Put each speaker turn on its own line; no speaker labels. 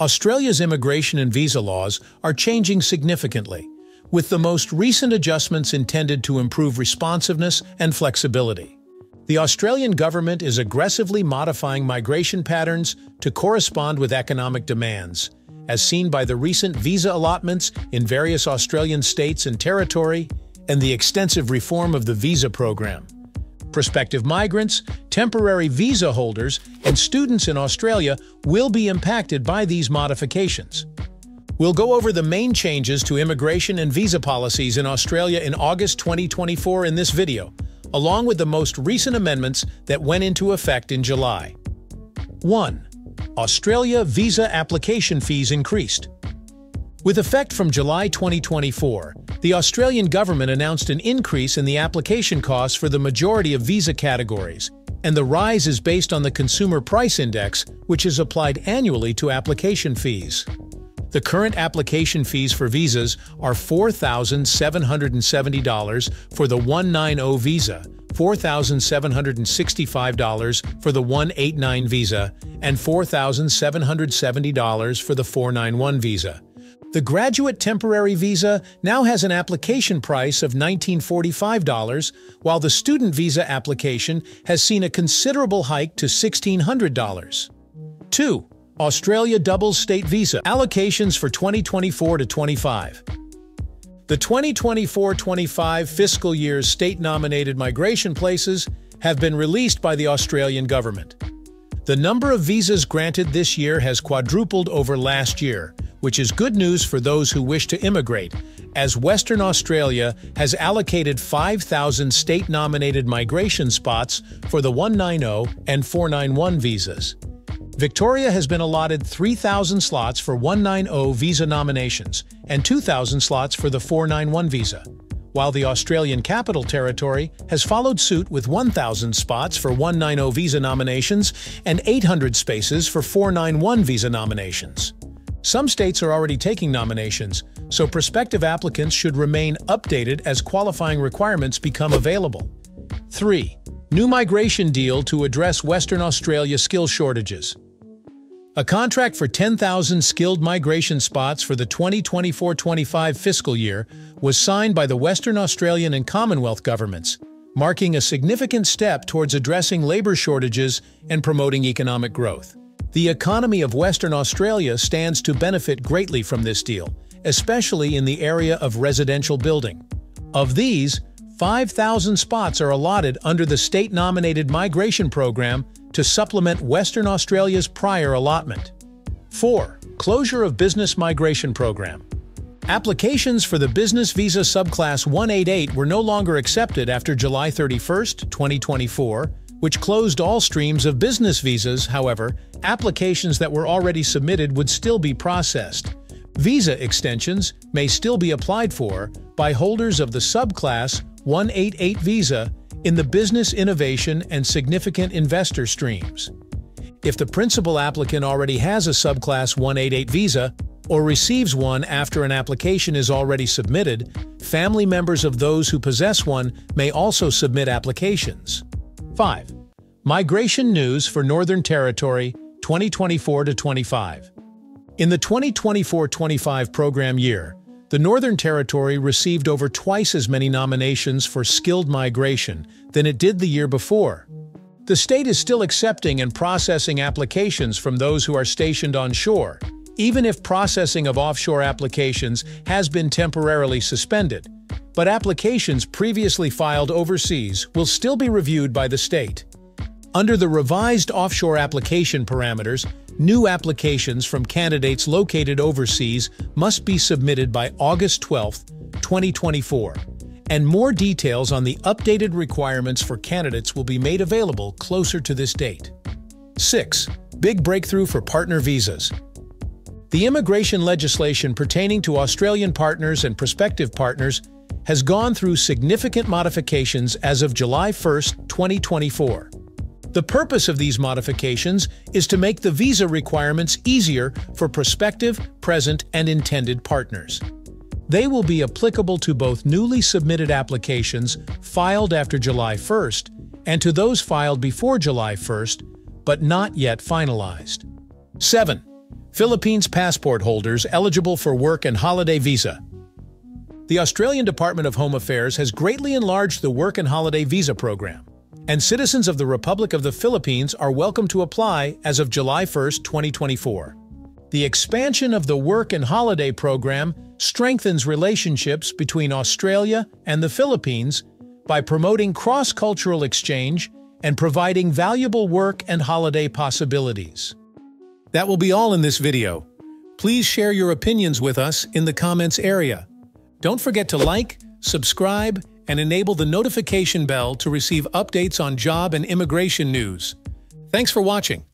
Australia's immigration and visa laws are changing significantly, with the most recent adjustments intended to improve responsiveness and flexibility. The Australian government is aggressively modifying migration patterns to correspond with economic demands, as seen by the recent visa allotments in various Australian states and territory and the extensive reform of the visa program. Prospective migrants, temporary visa holders, and students in Australia will be impacted by these modifications. We'll go over the main changes to immigration and visa policies in Australia in August 2024 in this video, along with the most recent amendments that went into effect in July. 1. Australia visa application fees increased. With effect from July 2024, the Australian government announced an increase in the application costs for the majority of visa categories, and the rise is based on the Consumer Price Index, which is applied annually to application fees. The current application fees for visas are $4,770 for the 190 visa, $4,765 for the 189 visa, and $4,770 for the 491 visa. The graduate temporary visa now has an application price of $1945, while the student visa application has seen a considerable hike to $1,600. 2. Australia Double State Visa Allocations for 2024 to 25 The 2024-25 fiscal year's state-nominated migration places have been released by the Australian government. The number of visas granted this year has quadrupled over last year, which is good news for those who wish to immigrate, as Western Australia has allocated 5,000 state-nominated migration spots for the 190 and 491 visas. Victoria has been allotted 3,000 slots for 190 visa nominations and 2,000 slots for the 491 visa, while the Australian Capital Territory has followed suit with 1,000 spots for 190 visa nominations and 800 spaces for 491 visa nominations. Some states are already taking nominations, so prospective applicants should remain updated as qualifying requirements become available. 3. New migration deal to address Western Australia skill shortages. A contract for 10,000 skilled migration spots for the 2024-25 fiscal year was signed by the Western Australian and Commonwealth governments, marking a significant step towards addressing labour shortages and promoting economic growth. The economy of Western Australia stands to benefit greatly from this deal, especially in the area of residential building. Of these, 5,000 spots are allotted under the state-nominated migration program to supplement Western Australia's prior allotment. 4. Closure of Business Migration Program Applications for the Business Visa Subclass 188 were no longer accepted after July 31, 2024, which closed all streams of business visas, however, applications that were already submitted would still be processed. Visa extensions may still be applied for by holders of the subclass 188 visa in the business innovation and significant investor streams. If the principal applicant already has a subclass 188 visa or receives one after an application is already submitted, family members of those who possess one may also submit applications. 5. Migration News for Northern Territory 2024-25 In the 2024-25 program year, the Northern Territory received over twice as many nominations for skilled migration than it did the year before. The state is still accepting and processing applications from those who are stationed on shore, even if processing of offshore applications has been temporarily suspended. But applications previously filed overseas will still be reviewed by the state. Under the revised offshore application parameters, new applications from candidates located overseas must be submitted by August 12, 2024, and more details on the updated requirements for candidates will be made available closer to this date. 6. Big breakthrough for partner visas. The immigration legislation pertaining to Australian partners and prospective partners has gone through significant modifications as of July 1, 2024. The purpose of these modifications is to make the visa requirements easier for prospective, present, and intended partners. They will be applicable to both newly submitted applications filed after July 1st and to those filed before July 1st, but not yet finalized. 7. Philippines passport holders eligible for work and holiday visa. The Australian Department of Home Affairs has greatly enlarged the work and holiday visa program, and citizens of the Republic of the Philippines are welcome to apply as of July 1, 2024. The expansion of the work and holiday program strengthens relationships between Australia and the Philippines by promoting cross-cultural exchange and providing valuable work and holiday possibilities. That will be all in this video. Please share your opinions with us in the comments area. Don't forget to like, subscribe, and enable the notification bell to receive updates on job and immigration news. Thanks for watching.